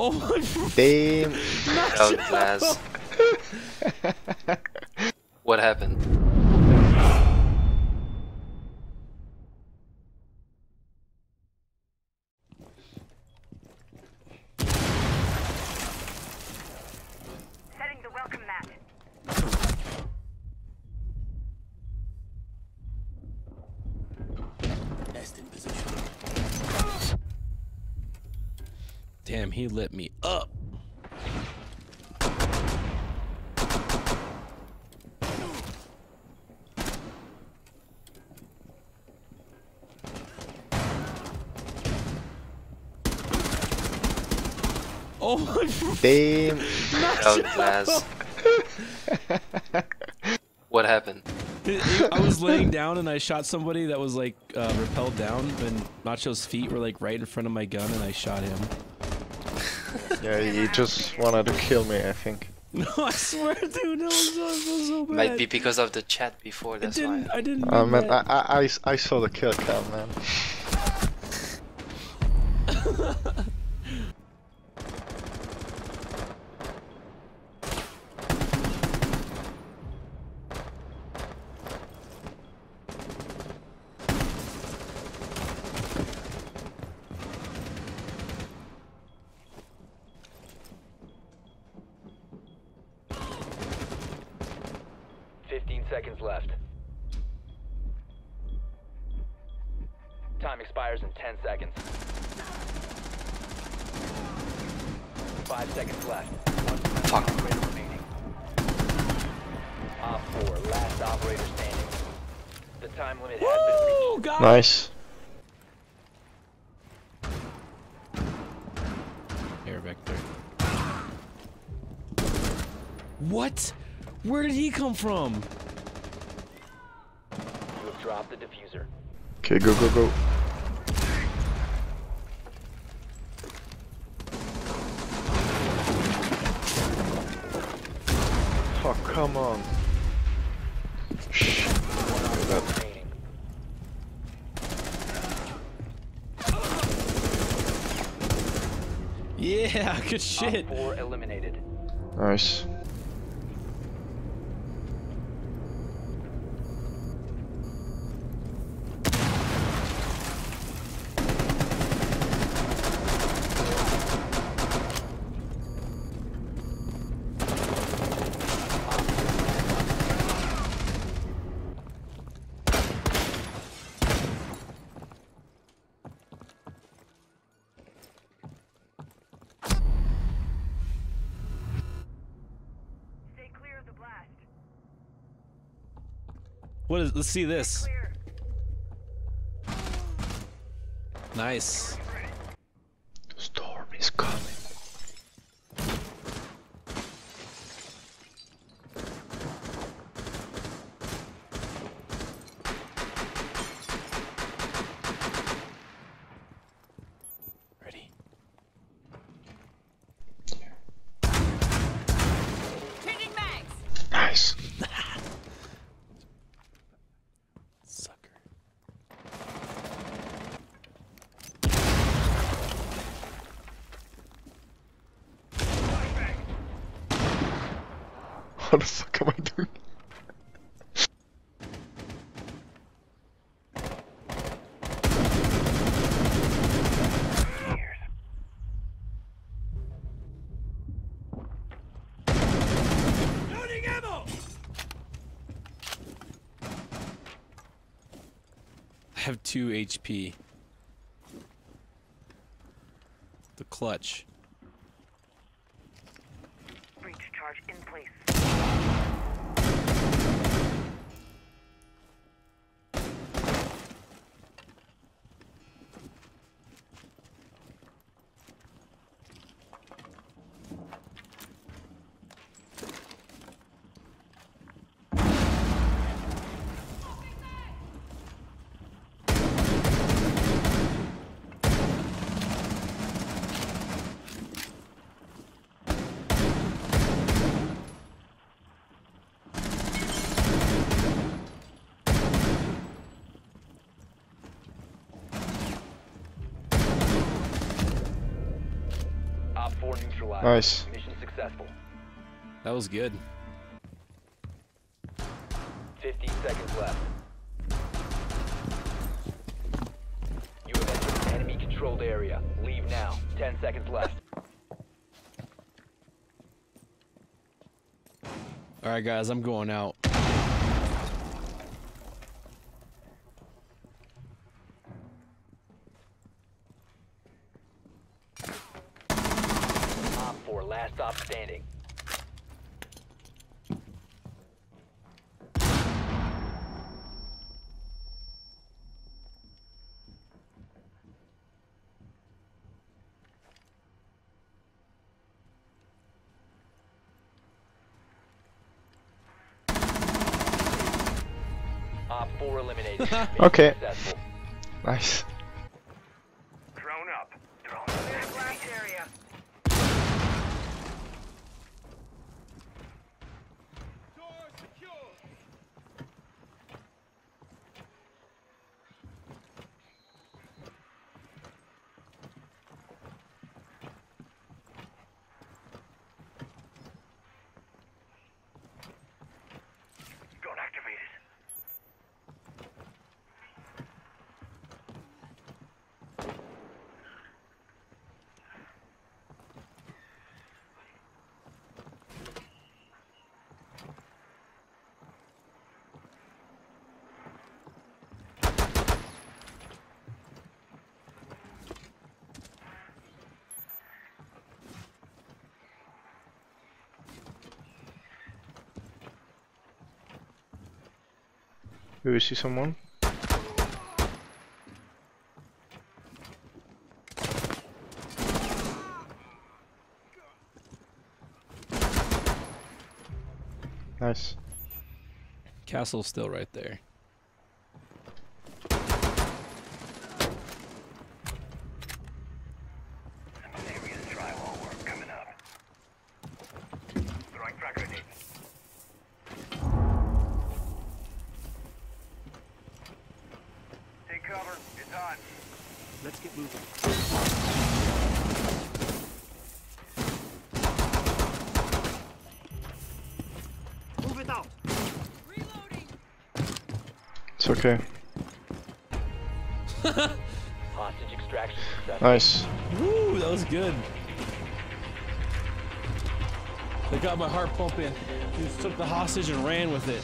Oh my Damn. That was glass. what happened? Damn, he lit me up. Oh my Damn. That was glass. what happened? I was laying down and I shot somebody that was like uh, repelled down, and Nacho's feet were like right in front of my gun, and I shot him. Yeah, he just wanted to kill me, I think. No, I swear, dude, that was, that was so bad. Might be because of the chat before, I that's didn't. why. I didn't. Uh, mean man, I, that. I, I s- I saw the kill cam, man. Fifteen seconds left. Time expires in ten seconds. Five seconds left. One Fuck. operator remaining. Op 4, last operator standing. The time limit has been reached. Woo, God. Nice. Air vector. What? Where did he come from? You have dropped the defuser. Okay, go, go, go. Oh, come on. Shh. One operator remaining. Yeah, good shit. OPFOR eliminated. Nice. What is? Let's see this. Nice. What the fuck am I doing? I have two HP. The clutch. Four neutralized. Nice. Mission successful. That was good. 15 seconds left. You have entered an enemy controlled area. Leave now. 10 seconds left. All right, guys, I'm going out. OPFOR, last stop standing. Op 4 eliminated. Okay. Successful. Nice. Drone up. Drone Clear Do you see someone? Nice. Castle's still right there. Cover. It's. Let's get moving. Move it out. It's okay. Hostage extraction. Nice. Woo, that was good. They got my heart pumping. He just took the hostage and ran with it.